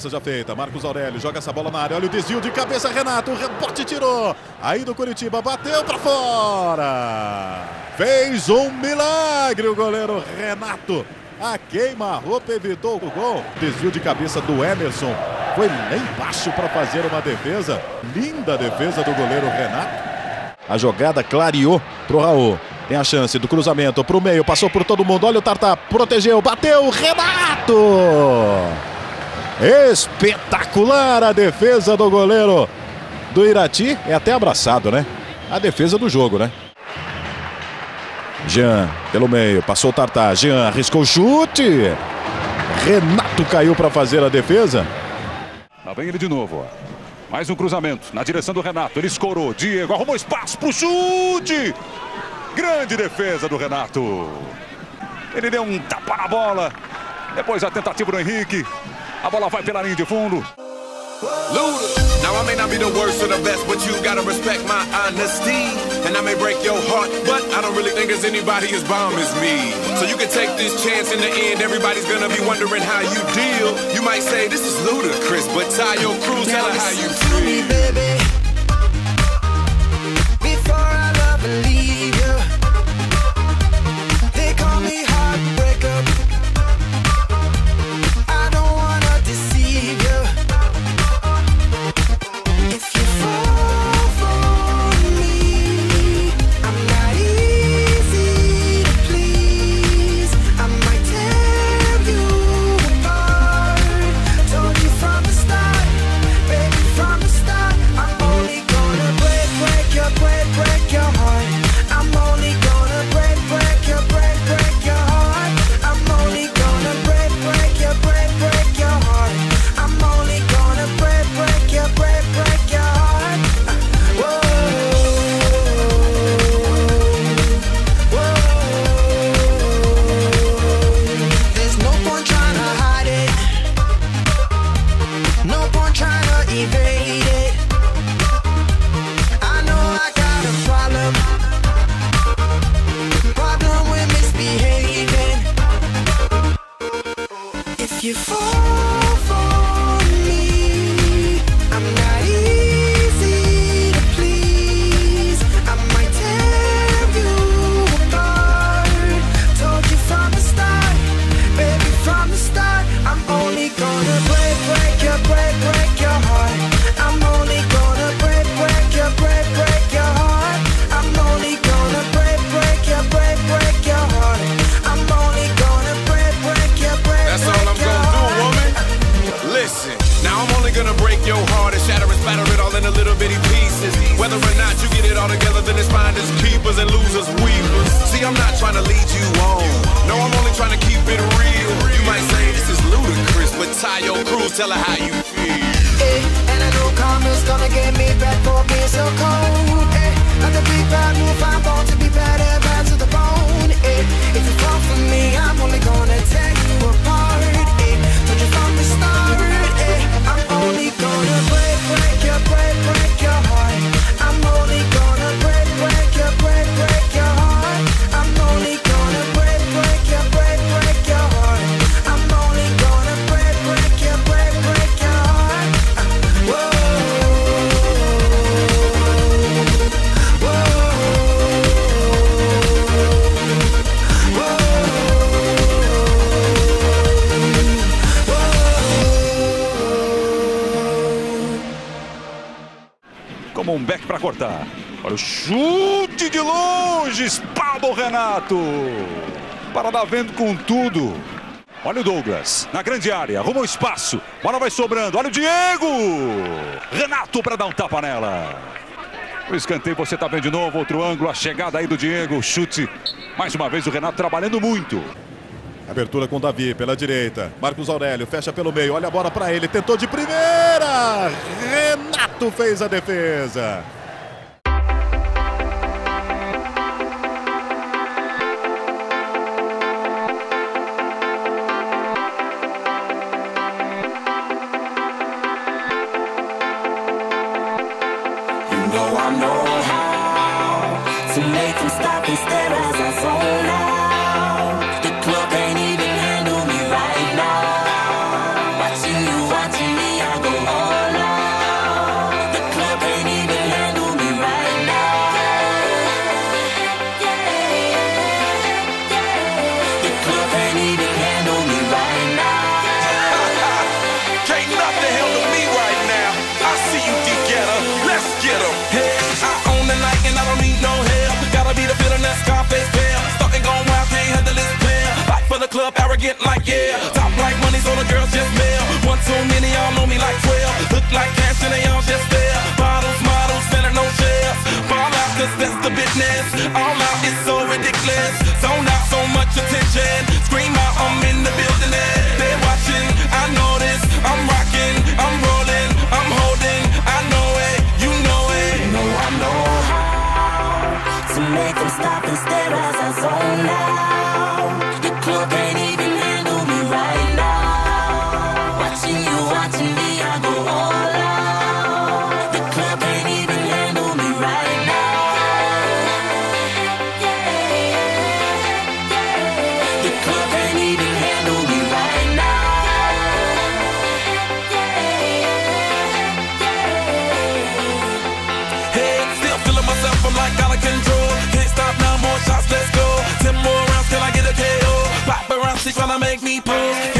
Cobrança já feita, Marcos Aurélio joga essa bola na área, olha o desvio de cabeça, Renato, rebote tirou, aí do Curitiba, bateu pra fora, fez um milagre o goleiro Renato, a queima-roupa evitou o gol, desvio de cabeça do Emerson, foi lá embaixo para fazer uma defesa, linda defesa do goleiro Renato, a jogada clareou pro Raul. Tem a chance do cruzamento pro meio, passou por todo mundo. Olha o Tartar, protegeu, bateu, Renato! Espetacular a defesa do goleiro do Irati. É até abraçado, né? A defesa do jogo, né? Jean, pelo meio, passou o Tartar. Jean arriscou o chute. Renato caiu para fazer a defesa. Lá vem ele de novo. ó. Mais um cruzamento na direção do Renato. Ele escorou. Diego arrumou espaço pro chute. Grande defesa do Renato. Ele deu um tapa na bola. Depois a tentativa do Henrique. A bola vai pela linha de fundo. Luda. Now I may not be the worst or the best, but you gotta respect my honesty. And I may break your heart, but I don't really think there's anybody as bomb as me. So you can take this chance in the end. Everybody's gonna be wondering how you deal. You might say this is ludicrous, but tie your crew, tell her how you to me, baby. Pieces. Whether or not you get it all together, then it's finders, keepers, and losers, weepers. See, I'm not trying to lead you on. No, I'm only trying to keep it real. You might say this is ludicrous, but tie your crews, tell her how you feel. um back para cortar. Olha o chute de longe, espalma o Renato. Paraná vendo com tudo. Olha o Douglas, na grande área, arrumou o espaço. Bola vai sobrando, olha o Diego! Renato para dar um tapa nela. O escanteio, você tá vendo de novo, outro ângulo, a chegada aí do Diego, chute. Mais uma vez o Renato trabalhando muito. Abertura com Davi pela direita. Marcos Aurélio fecha pelo meio, olha a bola para ele, tentou de primeira. Renato! Neto fez a defesa. know I know how to make them stop and stare at yeah. mama make me push.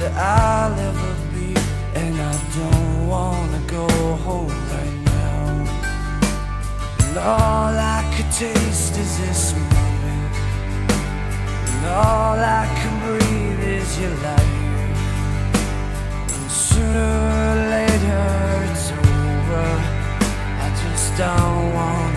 that I'll ever be And I don't wanna go home right now. And all I could taste is this moment. And all I can breathe is your life And sooner or later it's over. I just don't want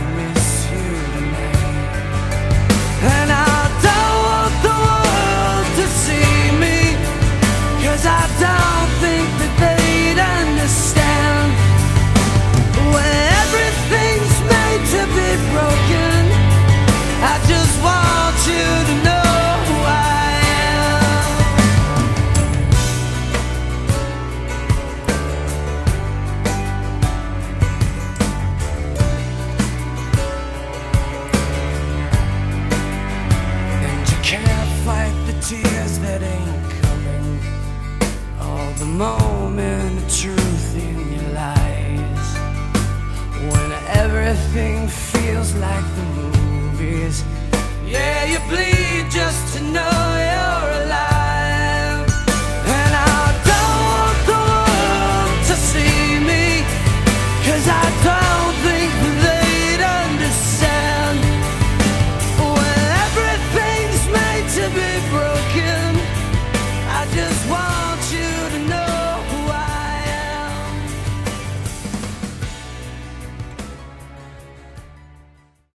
the moment of truth in your lies. When everything feels like the movies Yeah, you bleed just to know you're alive. And I don't want the world to see Cause I don't